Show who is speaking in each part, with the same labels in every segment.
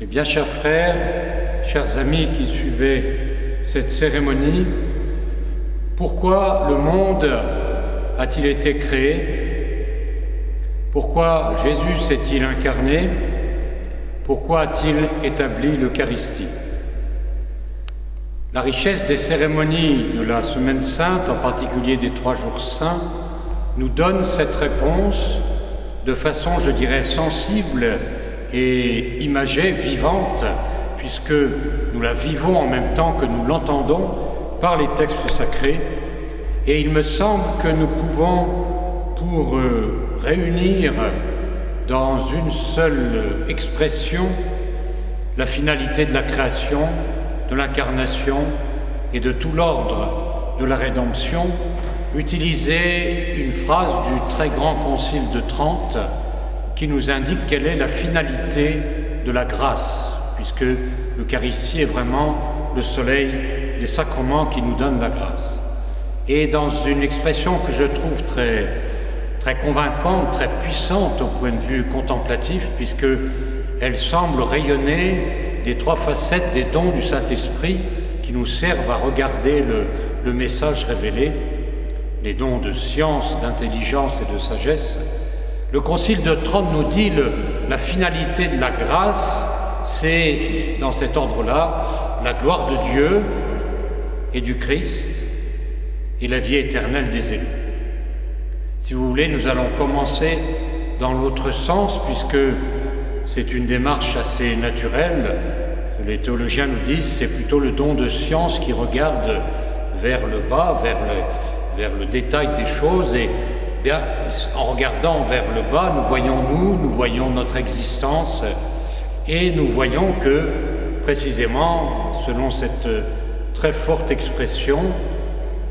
Speaker 1: Eh bien, chers frères, chers amis qui suivaient cette cérémonie, pourquoi le monde a-t-il été créé? Pourquoi Jésus s'est-il incarné? Pourquoi a-t-il établi l'Eucharistie? La richesse des cérémonies de la Semaine sainte, en particulier des trois jours saints, nous donne cette réponse de façon, je dirais, sensible et imagée, vivante, puisque nous la vivons en même temps que nous l'entendons par les textes sacrés. Et il me semble que nous pouvons, pour euh, réunir dans une seule expression la finalité de la création, de l'incarnation et de tout l'ordre de la rédemption, utiliser une phrase du très grand concile de Trente qui nous indique quelle est la finalité de la grâce, puisque l'Eucharistie est vraiment le soleil des sacrements qui nous donne la grâce. Et dans une expression que je trouve très, très convaincante, très puissante au point de vue contemplatif, puisque elle semble rayonner des trois facettes des dons du Saint-Esprit qui nous servent à regarder le, le message révélé, les dons de science, d'intelligence et de sagesse, le Concile de Trente nous dit que la finalité de la grâce, c'est, dans cet ordre-là, la gloire de Dieu et du Christ et la vie éternelle des élus. Si vous voulez, nous allons commencer dans l'autre sens, puisque c'est une démarche assez naturelle. Les théologiens nous disent c'est plutôt le don de science qui regarde vers le bas, vers le, vers le détail des choses et en regardant vers le bas, nous voyons nous, nous voyons notre existence et nous voyons que précisément, selon cette très forte expression,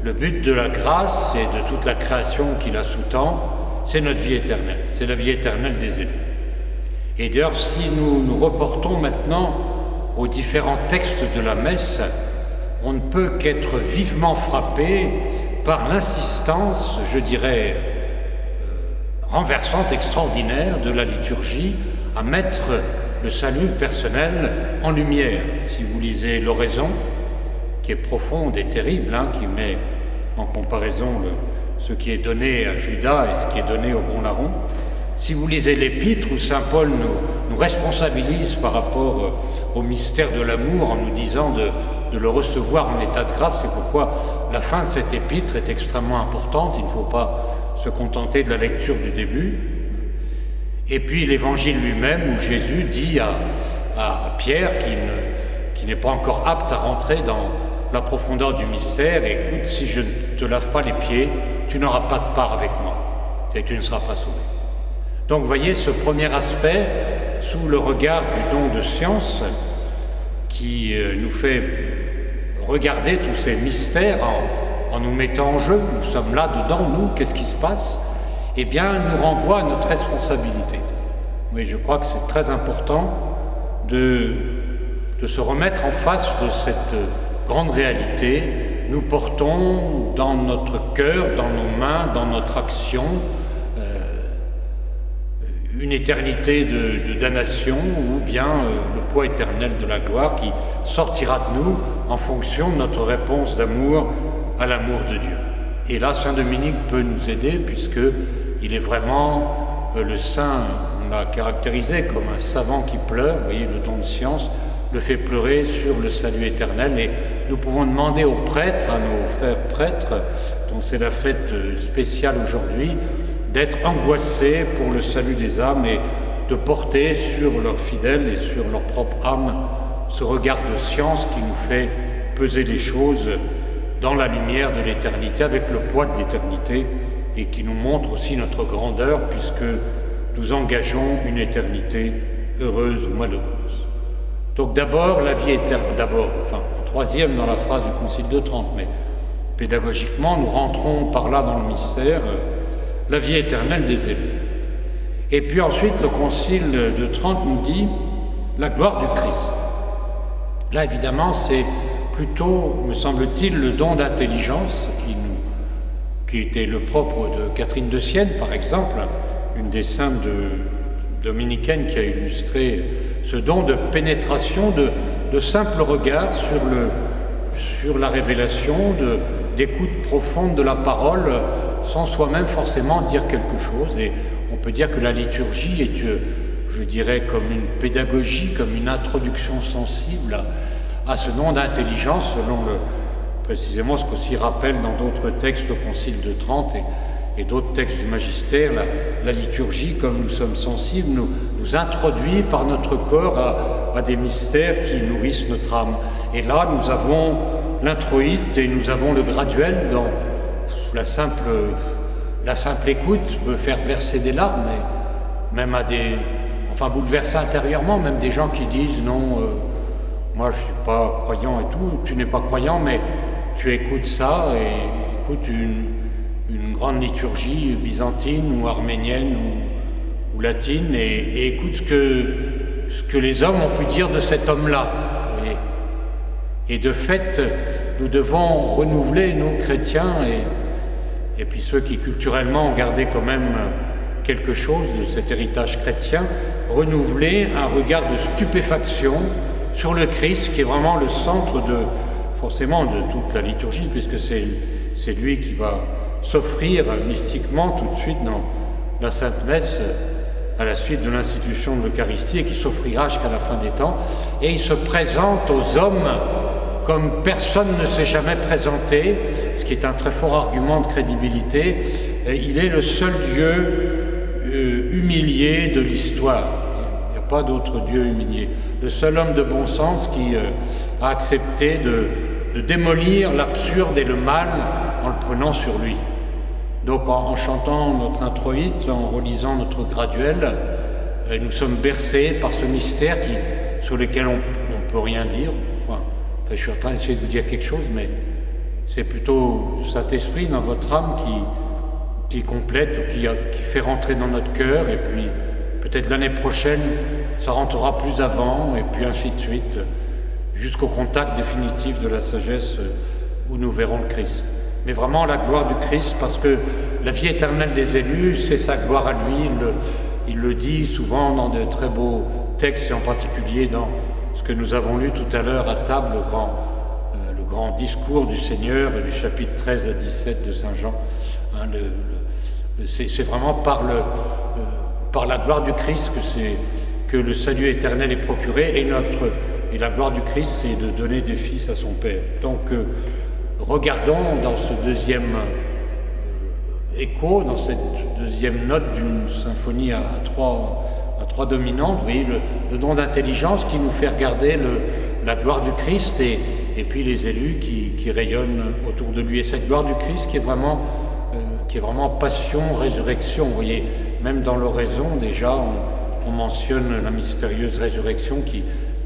Speaker 1: le but de la grâce et de toute la création qui la sous-tend, c'est notre vie éternelle, c'est la vie éternelle des élus. Et d'ailleurs, si nous nous reportons maintenant aux différents textes de la messe, on ne peut qu'être vivement frappé par l'insistance, je dirais, renversante, extraordinaire de la liturgie à mettre le salut personnel en lumière. Si vous lisez l'oraison, qui est profonde et terrible, hein, qui met en comparaison ce qui est donné à Judas et ce qui est donné au bon larron, si vous lisez l'épître où Saint Paul nous, responsabilise par rapport euh, au mystère de l'amour en nous disant de, de, le recevoir en état de grâce, c'est pourquoi la fin de cette épître est extrêmement importante. Il ne faut pas se contenter de la lecture du début. Et puis l'évangile lui-même où Jésus dit à, Pierre qui n'est pas encore apte à rentrer dans la profondeur du mystère, écoute, si je ne te lave pas les pieds, tu n'auras pas de part avec moi et tu ne seras pas sauvé. Donc voyez ce premier aspect sous le regard du don de science qui euh, nous fait regarder tous ces mystères en, nous mettant en jeu. Nous sommes là dedans, nous, qu'est-ce qui se passe? Eh bien, nous renvoie à notre responsabilité. Oui, je crois que c'est très important de, se remettre en face de cette grande réalité. Nous portons dans notre cœur, dans nos mains, dans notre action, une éternité de, damnation ou bien euh, le poids éternel de la gloire qui sortira de nous en fonction de notre réponse d'amour à l'amour de Dieu. Et là, Saint Dominique peut nous aider puisque il est vraiment euh, le saint, on l'a caractérisé comme un savant qui pleure, vous voyez, le don de science le fait pleurer sur le salut éternel et nous pouvons demander aux prêtres, à nos frères prêtres, dont c'est la fête euh, spéciale aujourd'hui, d'être angoissés pour le salut des âmes et de porter sur leurs fidèles et sur leur propre âme ce regard de science qui nous fait peser les choses dans la lumière de l'éternité, avec le poids de l'éternité, et qui nous montre aussi notre grandeur, puisque nous engageons une éternité heureuse ou malheureuse. Donc d'abord, la vie éternelle, d'abord, enfin, troisième dans la phrase du Concile de Trente, mais pédagogiquement, nous rentrons par là dans le mystère, la vie éternelle des élus. Et puis ensuite, le Concile de Trente nous dit la gloire du Christ. Là, évidemment, c'est plutôt, me semble-t-il, le don d'intelligence qui, était le propre de Catherine de Sienne, par exemple, une des saintes dominicaines qui a illustré ce don de pénétration, de, simple regard sur, la révélation, d'écoute profonde de la parole, sans soi-même forcément dire quelque chose. Et on peut dire que la liturgie est, je dirais, comme une pédagogie, comme une introduction sensible ce don d'intelligence, selon précisément ce qu'aussi rappelle dans d'autres textes au Concile de Trente et, d'autres textes du magistère, la, liturgie, comme nous sommes sensibles, nous, nous introduit par notre corps à, des mystères qui nourrissent notre âme. Et là, nous avons l'introïte et nous avons le graduel dans la simple, la simple écoute peut faire verser des larmes, même à des, enfin bouleverser intérieurement, même des gens qui disent non, euh, moi je suis pas croyant et tout, tu n'es pas croyant, mais tu écoutes ça et écoutes une, grande liturgie byzantine ou arménienne ou, latine et, écoute ce que, ce que les hommes ont pu dire de cet homme-là. Et, de fait, nous devons renouveler, nous chrétiens, et, et puis ceux qui culturellement ont gardé quand même quelque chose de cet héritage chrétien, renouveler un regard de stupéfaction sur le Christ qui est vraiment le centre de, forcément de toute la liturgie, puisque c'est lui qui va s'offrir mystiquement tout de suite dans la Sainte Messe à la suite de l'institution de l'Eucharistie et qui s'offrira jusqu'à la fin des temps. Et il se présente aux hommes comme personne ne s'est jamais présenté, ce qui est un très fort argument de crédibilité. il est le seul Dieu euh, humilié de l'histoire. Il n'y a pas d'autre Dieu humilié. Le seul homme de bon sens qui euh, a accepté de, démolir l'absurde et le mal en le prenant sur lui. Donc en, chantant notre introïte, en relisant notre graduel, euh, nous sommes bercés par ce mystère sur lequel on ne peut rien dire. Enfin, je suis en train d'essayer de vous dire quelque chose, mais c'est plutôt cet esprit dans votre âme qui, qui complète, qui, qui fait rentrer dans notre cœur, et puis peut-être l'année prochaine, ça rentrera plus avant, et puis ainsi de suite jusqu'au contact définitif de la sagesse où nous verrons le Christ. Mais vraiment la gloire du Christ, parce que la vie éternelle des élus, c'est sa gloire à lui. Il le, dit souvent dans de très beaux textes, et en particulier dans ce que nous avons lu tout à l'heure à table, le grand, euh, le grand discours du Seigneur du chapitre 13 à 17 de Saint Jean. Hein, c'est vraiment euh, par la gloire du Christ que, que le salut éternel est procuré et notre et la gloire du Christ, c'est de donner des fils à son Père. Donc, euh, regardons dans ce deuxième euh, écho, dans cette deuxième note d'une symphonie à, trois, à trois dominantes, vous voyez, le, don d'intelligence qui nous fait regarder le, la gloire du Christ et, et puis les élus qui, qui, rayonnent autour de lui. Et cette gloire du Christ qui est vraiment, euh, qui est vraiment passion, résurrection. Vous voyez, même dans l'oraison, déjà, on, on mentionne la mystérieuse résurrection qui,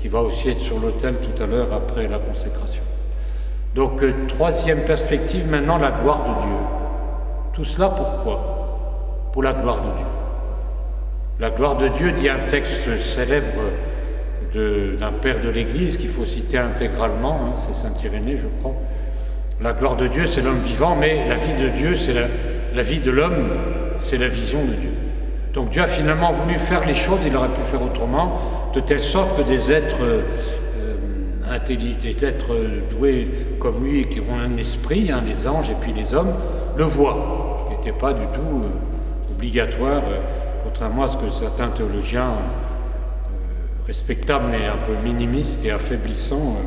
Speaker 1: va aussi être sur l'autel tout à l'heure après la consécration. Donc, euh, troisième perspective, maintenant la gloire de Dieu. Tout cela pourquoi? Pour la gloire de Dieu. La gloire de Dieu dit un texte célèbre d'un père de l'Église qu'il faut citer intégralement, hein, c'est Saint Irénée, je crois. La gloire de Dieu, c'est l'homme vivant, mais la vie de Dieu, c'est la vie de l'homme, c'est la vision de Dieu. Donc Dieu a finalement voulu faire les choses, il aurait pu faire autrement, de telle sorte que des êtres euh, intelligents, des êtres doués comme lui, qui ont un esprit, hein, les anges et puis les hommes, le voient, ce qui n'était pas du tout euh, obligatoire, euh, contrairement à ce que certains théologiens respectables mais un peu minimistes et affaiblissants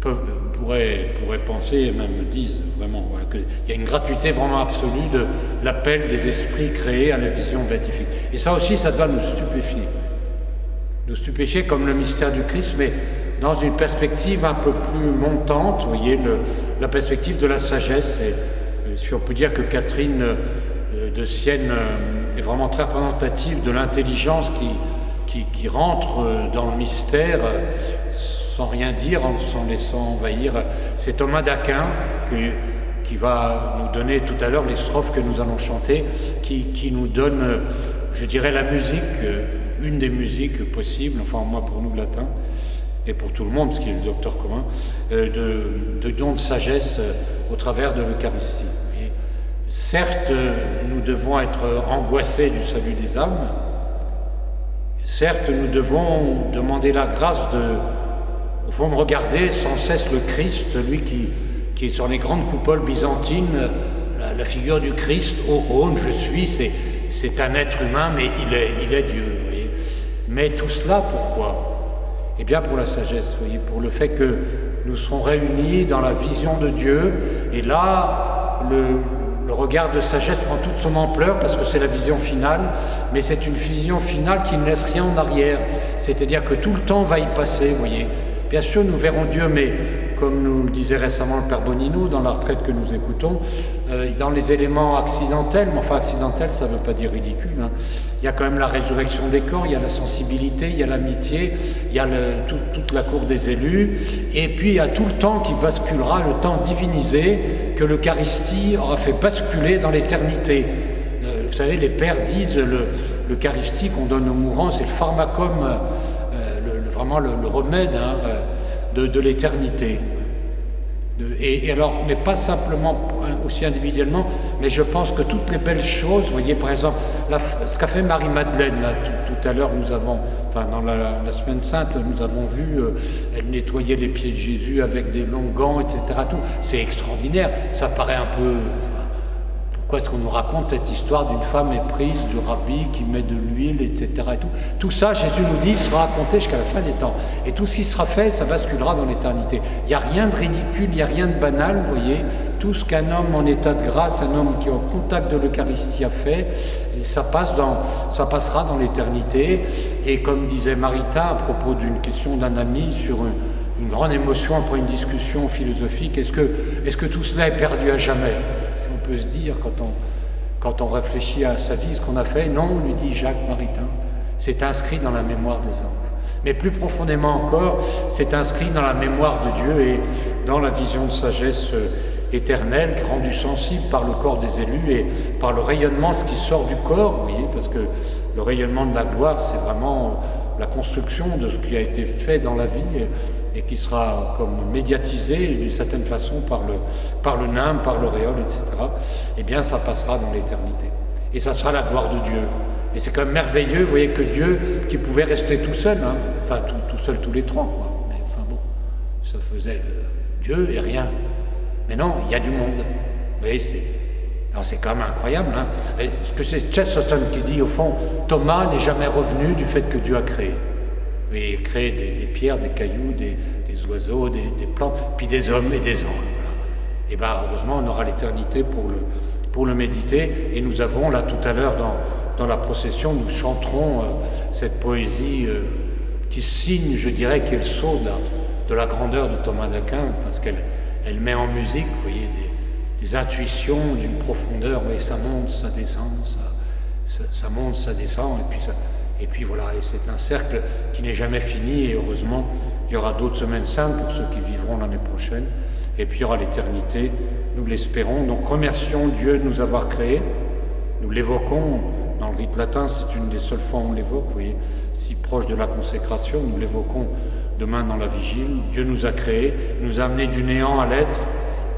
Speaker 1: peuvent, pourraient, penser et même disent vraiment qu'il y a une gratuité vraiment absolue de l'appel des esprits créés à la vision béatifique. Et ça aussi, ça doit nous stupéfier nous stupéfier comme le mystère du Christ, mais dans une perspective un peu plus montante, vous voyez, la perspective de la sagesse. Et, si on peut dire que Catherine euh, de Sienne euh, est vraiment très représentative de l'intelligence qui, qui, rentre euh, dans le mystère sans rien dire, en s'en laissant envahir. C'est Thomas d'Aquin qui va nous donner tout à l'heure les strophes que nous allons chanter, qui, qui nous donne, je dirais, la musique une des musiques possibles, enfin moi pour nous latin, et pour tout le monde, ce qui est le docteur commun, euh, de, de don de sagesse euh, au travers de l'Eucharistie. Certes, nous devons être angoissés du salut des âmes, Certes, nous devons demander la grâce de, de regarder sans cesse le Christ, celui qui, qui est sur les grandes coupoles byzantines, la, figure du Christ, au haut, je suis, c'est un être humain, mais il est, il est Dieu. Mais tout cela, pourquoi? Eh bien pour la sagesse, voyez, pour le fait que nous serons réunis dans la vision de Dieu, et là, le, le regard de sagesse prend toute son ampleur parce que c'est la vision finale, mais c'est une vision finale qui ne laisse rien en arrière. C'est-à-dire que tout le temps va y passer, vous voyez. Bien sûr, nous verrons Dieu, mais comme nous le disait récemment le Père Bonino dans la retraite que nous écoutons, euh, dans les éléments accidentels, mais enfin accidentel, ça ne veut pas dire ridicule, hein. il y a quand même la résurrection des corps, il y a la sensibilité, il y a l'amitié, il y a toute la cour des élus, et puis il y a tout le temps qui basculera, le temps divinisé que l'Eucharistie aura fait basculer dans l'éternité. Euh, vous savez, les pères disent l'Eucharistie qu'on donne aux mourants, c'est le pharmacum, euh, vraiment le, remède. Hein, de, l'éternité. Et, alors, mais pas simplement aussi individuellement, mais je pense que toutes les belles choses, vous voyez par exemple, ce qu'a fait Marie-Madeleine, tout, à l'heure, nous avons, enfin dans la, semaine sainte, nous avons vu, euh, elle nettoyait les pieds de Jésus avec des longs gants, etc. Tout, c'est extraordinaire, ça paraît un peu, pourquoi est-ce qu'on nous raconte cette histoire d'une femme éprise du rabbi qui met de l'huile, etc. Et tout. ça, Jésus nous dit, sera raconté jusqu'à la fin des temps. Et tout ce qui sera fait, ça basculera dans l'éternité. Il n'y a rien de ridicule, il n'y a rien de banal, vous voyez. Tout ce qu'un homme en état de grâce, un homme qui est au contact de l'Eucharistie a fait, ça, passera dans l'éternité. Et comme disait Marita à propos d'une question d'un ami sur une, grande émotion après une discussion philosophique, est -ce que tout cela est perdu à jamais? On peut se dire quand on, quand on réfléchit à sa vie, ce qu'on a fait. Non, lui dit Jacques Maritain, c'est inscrit dans la mémoire des anges. Mais plus profondément encore, c'est inscrit dans la mémoire de Dieu et dans la vision de sagesse euh, éternelle, rendue sensible par le corps des élus et par le rayonnement ce qui sort du corps, vous voyez, parce que le rayonnement de la gloire, c'est vraiment la construction de ce qui a été fait dans la vie et qui sera comme médiatisé d'une certaine façon par le, par le nymphe, par l'auréole, etc., eh bien ça passera dans l'éternité. Et ça sera la gloire de Dieu. Et c'est quand même merveilleux, vous voyez, que Dieu, qui pouvait rester tout seul, hein, enfin tout, seul tous les trois, quoi. mais enfin bon, ça faisait Dieu et rien. Mais non, il y a du monde. Vous voyez, c'est, c'est quand même incroyable. Hein. ce que c'est Chesterton qui dit, au fond, Thomas n'est jamais revenu du fait que Dieu a créé et créer des, pierres, des cailloux, des, oiseaux, des, plantes, puis des hommes et des anges. Et bien heureusement, on aura l'éternité pour le, pour le méditer. Et nous avons là tout à l'heure dans, dans la procession, nous chanterons euh, cette poésie euh, qui signe, je dirais, qu'elle saut de, de la grandeur de Thomas d'Aquin, parce qu'elle elle met en musique, vous voyez, des, intuitions d'une profondeur, et ça monte, ça descend, ça, ça, ça monte, ça descend, et puis ça, et puis voilà, et c'est un cercle qui n'est jamais fini, et heureusement, il y aura d'autres semaines saintes pour ceux qui vivront l'année prochaine, et puis il y aura l'éternité, nous l'espérons. Donc remercions Dieu de nous avoir créés, nous l'évoquons, dans le rite latin, c'est une des seules fois où on l'évoque, vous voyez, si proche de la consécration, nous l'évoquons demain dans la vigile. Dieu nous a créés, nous a amenés du néant à l'être,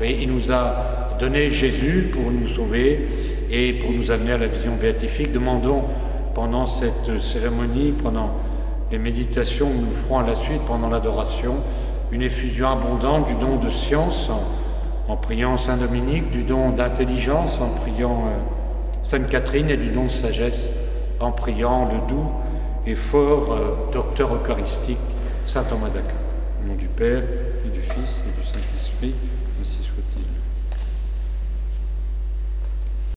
Speaker 1: et il nous a donné Jésus pour nous sauver et pour nous amener à la vision béatifique. Demandons pendant cette cérémonie, pendant les méditations nous ferons à la suite, pendant l'adoration, une effusion abondante du don de science en, priant Saint Dominique, du don d'intelligence en priant euh, Sainte Catherine et du don de sagesse en priant le doux et fort euh, docteur eucharistique Saint Thomas d'Aquin. Au nom du Père et du Fils et du Saint-Esprit, ainsi soit-il.